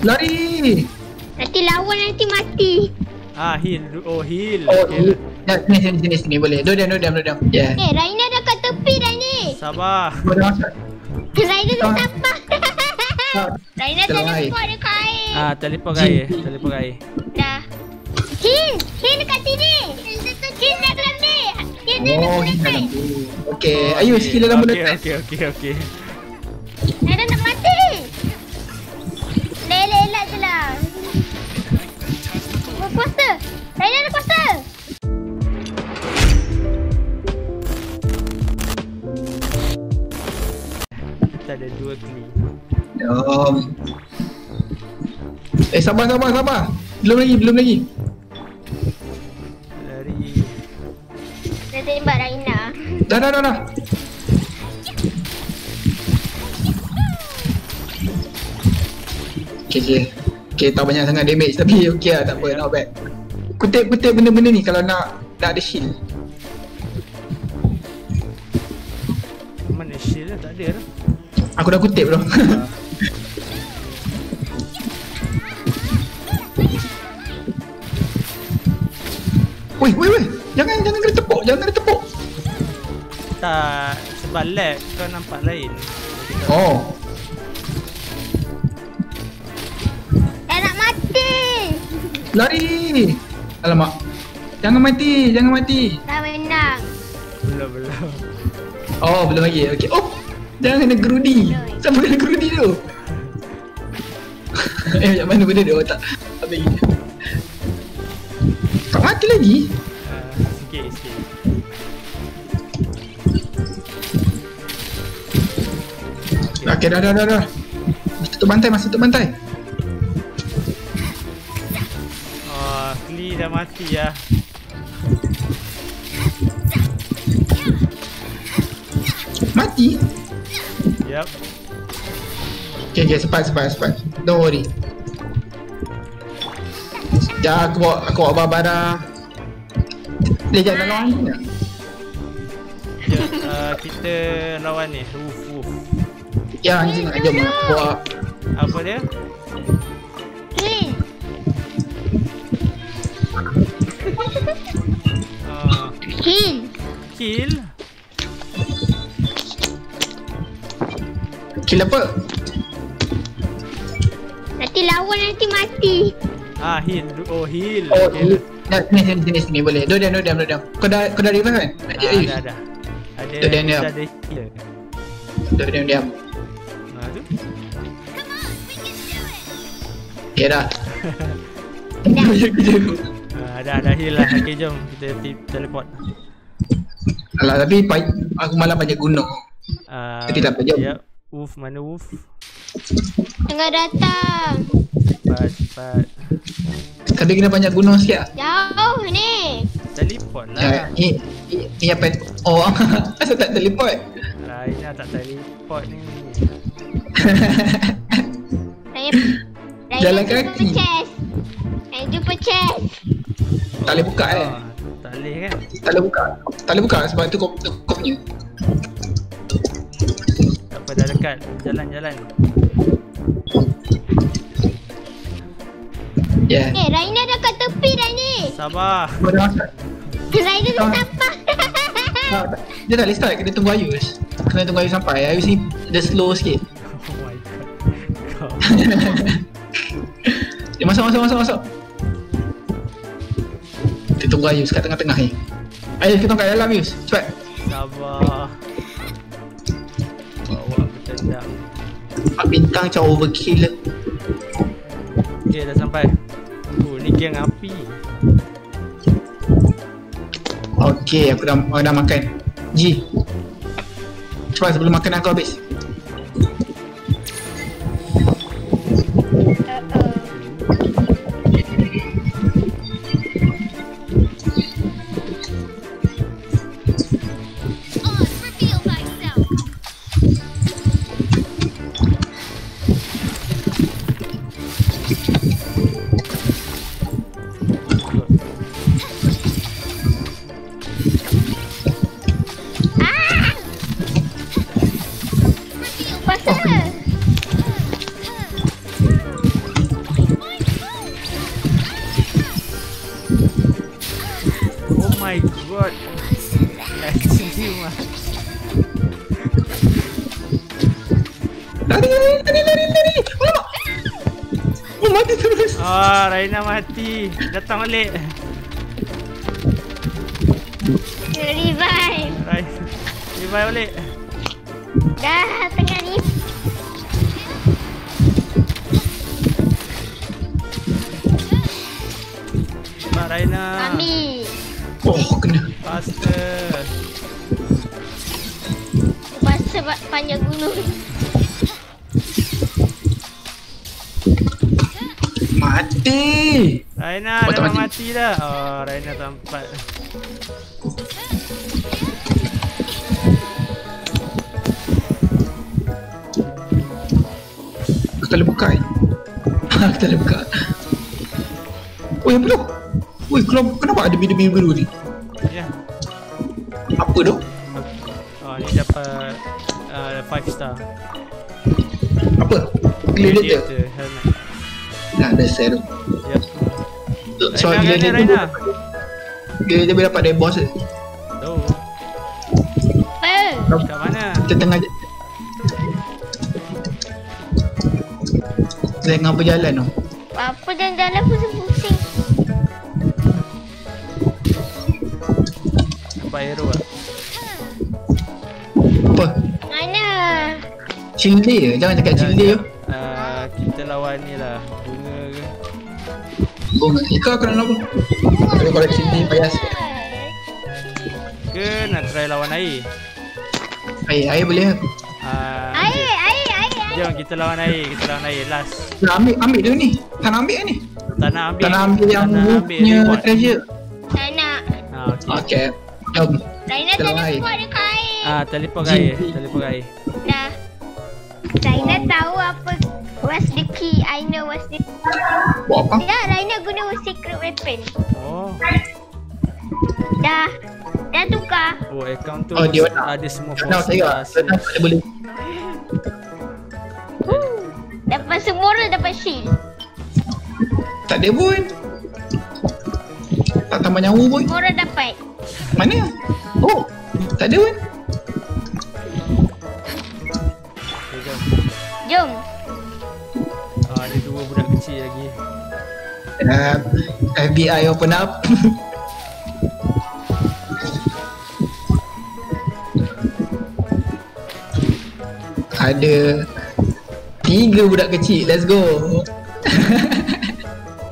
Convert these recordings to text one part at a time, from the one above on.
Lari. Nanti lawan nanti mati. Ah, heal. Oh, heal. Oh, Okay. ya, sini, sini, sini, sini, boleh. Dua diam, dua diam, dua diam. Ya. Eh, Raina dah kat tepi dah ni. Sabar. Kau dah masuk. Raina dah Ah. sampah. Ah, Raina tak air. nampak dekat air. Ah, teleport ke air. Teleport ke air. Dah. Hin, Hin dekat sini. Hin dah dalam ni. Hin dah Oh, dalam ni ni. dalam tu. Okey, ayo skill dalam benda Okey, tu. okey, okey, Raina ada kuasa. Kita ada dua kli. Um. Eh, sabar, sabar, sabar. Belum lagi, belum lagi. Lari. Dia tembak Raina. Dah, dah, dah, dah. Okay, okay. Okay, tak banyak sangat damage tapi okay lah, tak apa, not bad. Kutip-kutip benda-benda ni kalau nak nak ada shield. Mana shield lah? Tak ada lah. Aku dah kutip bro. Woi, woi, woi. Jangan jangan kena tepuk, jangan kena tepuk. Tak. Sebab lag kau nampak lain. Oh. Dah nak mati. Lari. Alamak. Jangan mati, jangan mati. Dah menang. Belum, belum. Oh, belum lagi. Okey. Oh. Jangan kena gerudi. Siapa kena gerudi tu? eh, yang mana benda dia? Oh, tak. Tak lagi. Tak mati lagi? Ah, sikit, sikit. Okey, dah, dah, dah, dah. Masa tutup bantai, masa tutup bantai. Dah mati lah. Mati? Yup. Okay, okay, cepat, cepat, cepat. Don't worry. Sekejap, aku bawa, aku bawa barang-barang. Dia jangan lawan ni tak? Ya, uh, kita lawan ni. Woof, woof. Ya, anjing nak jom. Bawa. Apa dia? Hin. Uh, Hin. kill. Kill apa? Nanti lawan nanti mati. Ah, heal. Oh, heal. Oh, Okay. okay. Dah, sini, sini, sini, sini, boleh. Dua diam, dua diam, dua diam. Kau dah, kau dah revive kan? Ah, Ya, Ayush. dah, dah. Ada, dia, dia. ada heal. Dua diam, diam. Ah, tu. Okay, dah. Kerja, kerja. Ah, dah, dah heal lah. Okay, jom. Kita teleport. Alah, tapi aku malam banyak gunung. Uh, Tapi tak apa, jom. Yep. Woof, mana Woof? Tengah datang. Cepat, cepat. Tapi kena banyak gunung sikit lah. Jauh ni. Teleport Ya, lah. ni, ni, ni apa? Oh, asal tak teleport? Lain lah tak teleport ni. Saya Jalan jumpa kaki. chest. Saya jumpa chest. Tak boleh buka eh. Oh, tak boleh kan? Tak boleh buka. Tak boleh buka sebab tu kau, tu kau punya. Tak apa dah dekat. Jalan-jalan. Ya. Yeah. Eh, Raina dah kat tepi dah ni. Sabar. Kau dah masuk. Raina dah Ah. sampah. Tak. Dia tak boleh start. Kena tunggu Ayush. Kena tunggu Ayush sampai. Ayush ni dia slow sikit. Oh my god. Kau. Dia masuk, masuk, masuk, masuk. Kita tunggu Ayush kat tengah-tengah ni. Ayush kita kat dalam Ayush. Cepat. Sabar. Bawa bertendang. Empat bintang macam overkill. Okay dah sampai. Oh ni geng api. Okay, aku dah, aku dah makan. G. Cepat sebelum makanan kau habis. Lah. Lari, lari, lari, lari, lari. Alamak. Oh, mati terus. Oh, Raina mati. Datang balik. Revive. Raina. Revive balik. Dah tengah ni. Cepat Raina. Ambil. Oh, kena. Faster. Pasal ba- panjang gunung. Mati. Raina Oh, dah mati. mati. dah. Oh, Raina tempat. Aku tak boleh buka eh. Aku tak boleh buka. Oh, yang belum. Woi, kenapa, kenapa ada biru-biru ni? Apa tu? Oh, ni dapat uh, 5 star. Apa? Gladiator. Gladiator helmet. Nah, dah tu. Yep. So, Raina, Raina, tu. Raina. Gladiator boleh dapat dari boss je. Oh, Apa? kat mana? Kita tengah je. Tengah berjalan tu. Apa jalan-jalan pusing-pusing. Dapat hero lah. Chile je. Jangan cakap Chile je. Uh, kita lawan ni lah. Bunga ke? Bunga. Ika aku nak apa? Kalau kalau Chile payah sikit. Ke nak try lawan air? Air, air boleh lah. Uh, Air, air, air, air. Jom kita lawan air. Kita lawan air. Last. Nak ambil, ambil dia ni. Tak nak ambil ni. Tak nak ambil. Tak nak ambil yang punya treasure. Tak nak. Ah, okay. Okay. Jom. Raina ada air. kuat dekat air. Ah, teleport ke air. Teleport ke air. Raina tahu apa what's the key. I know what's the key. Buat apa? Ya, Raina guna secret weapon. Oh. Dah. Dah tukar. Oh, account tu Oh, dia nak. ada semua four saya. stars. Kenal saya boleh. Dapat semua orang dapat shield. Tak ada pun. Tak tambah nyawa pun. Semua orang dapat. Mana? Oh. Tak ada pun. Jom. Ah, ada dua budak kecil lagi. Uh, FBI open up. ada tiga budak kecil. Let's go.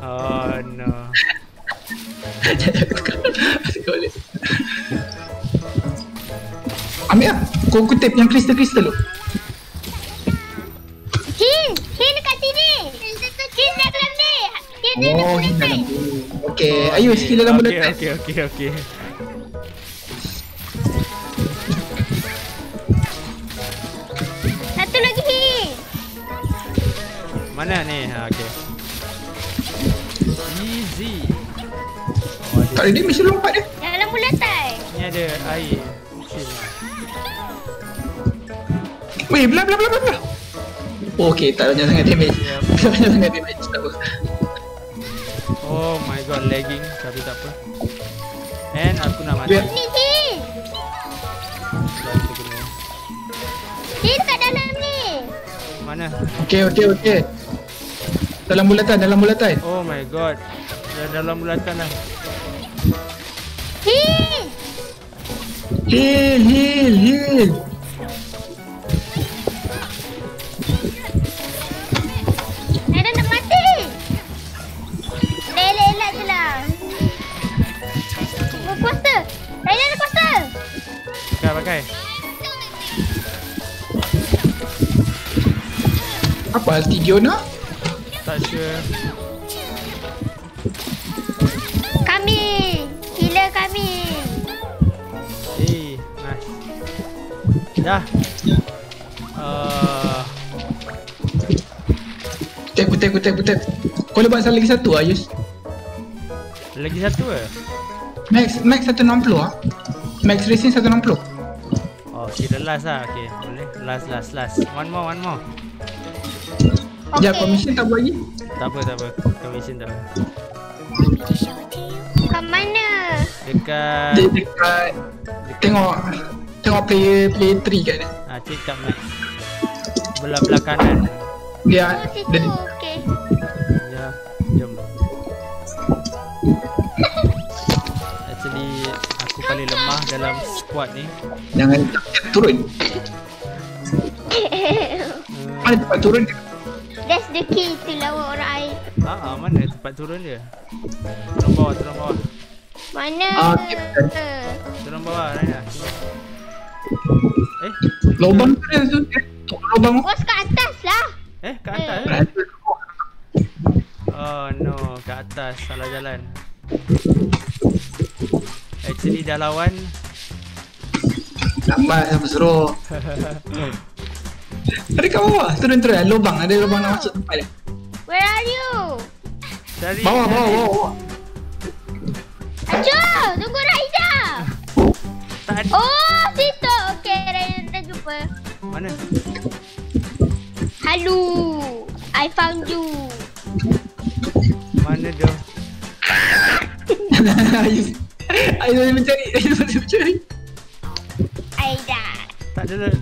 Oh no. Ambil lah. Kau kutip yang kristal-kristal tu. Oh, dalam ni ni. dalam tu. Okay, ayo skill dalam okay, bulan okay, okay, okay. Satu lagi. Mana ni? Ha, okay. Easy. Oh, Tak ada. dia mesti lompat dia. Dalam bulatan. Ni ada air. Chill lah. Weh, belah belah belah belah, belah. Oh, okay, tak banyak sangat damage. Yep. Tak banyak sangat damage. Tak apa. Lagging. Tapi tak apa. And aku nak mati. Ni kat dalam ni. Mana? Okay, okay, okay. Dalam bulatan, dalam bulatan. Oh my god. Dah dalam bulatan lah. Hin. Heal, heal, heal. Ulti Diona? Tak sure. Kami. Healer kami. Eh, nice. Dah. Uh, Kutip, kutip, kutip, kutip. Kau boleh buat salah lagi satu Ayus. lagi satu ke? Max, max 160 ah. Max racing 160. Oh, kira last lah. Okay, boleh. Last, last, last. One more, one more. Ya, Okey. commission tak buat lagi. Tak apa, tak apa. Commission tak apa. Kat mana? Dekat... Dia dekat tengok tengok player player 3 kat dia. Ah, cik kat mic. Belah belah kanan. Dia Oh, situ. dia Okey. Ya, jom. Actually, aku paling lemah dalam squad ni. jangan turun. Mana tempat turun dia? That's the key to lawan orang lain. ah, ah, mana tempat turun dia? Turun bawah, turun bawah. Mana? Ah. Turun bawah, Raina. Eh, Lubang tu dia tu. Lubang. Bos kat atas lah. eh, kat atas eh? Oh no, kat atas, salah jalan. Actually dah lawan Lambat sama suruh. Ada kat bawah. Turun turun. Ada lubang. Ada lubang nak masuk tempat dia. Where are you? Cari Bawah bawah bawah. bawah. Acu, tunggu Raida. Ada Oh, situ. Okey, Raida dah jumpa. Mana? Hello. I found you. Mana dia? Ayu. Ayu mencari. Ayu mencari. Die. Tak ada lah.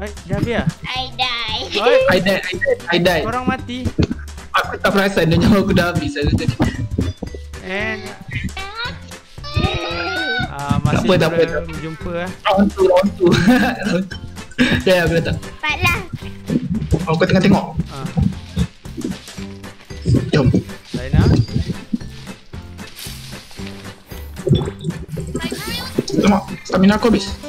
Eh, dah habis lah? I die. Oi, I died. I died. I died. korang mati. Aku tak perasan dia nyawa aku dah habis. Aku tadi. And ah masih apa, tak apa, tak apa. jumpa lah. Round tu, round tu. Round tu. Dah, aku datang. Cepatlah. Oh, kau tengah tengok. Ah, Jom. Raina. Tengok. Stamina aku habis.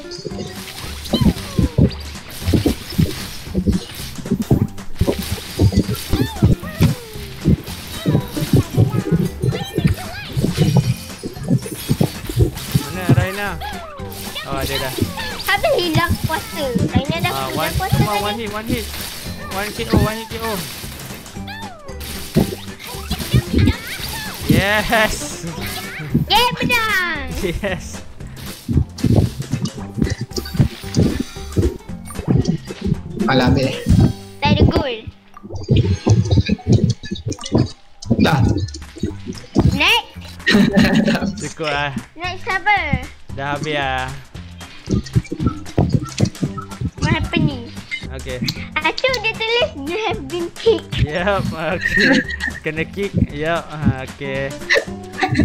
Ada dah. Habis hilang kuasa. Raina dah Ah, hilang one, kuasa on, tadi. one hit, one hit. One KO, one hit KO. Yes! Yeah, menang. Yes! Alah, habis. Dah ada goal. Dah. Next. Cukup lah. Next siapa? Dah habis lah What happen ni? Okay. Acu dia tulis you have been kicked. Yup, okay. Kena kick. Yup, ah, okay.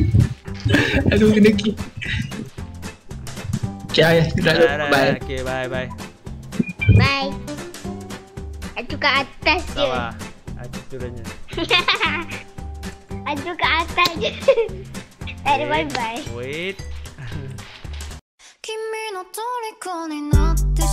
Aduh, kena kick. Okay, ayah. Dah, Dah, dah, bye. dah. Okay, bye, bye. Bye. Acu kat atas je. Sabar. Aku turunnya. Acu kat atas je. Tak ada bye-bye. Wait. 君の虜になって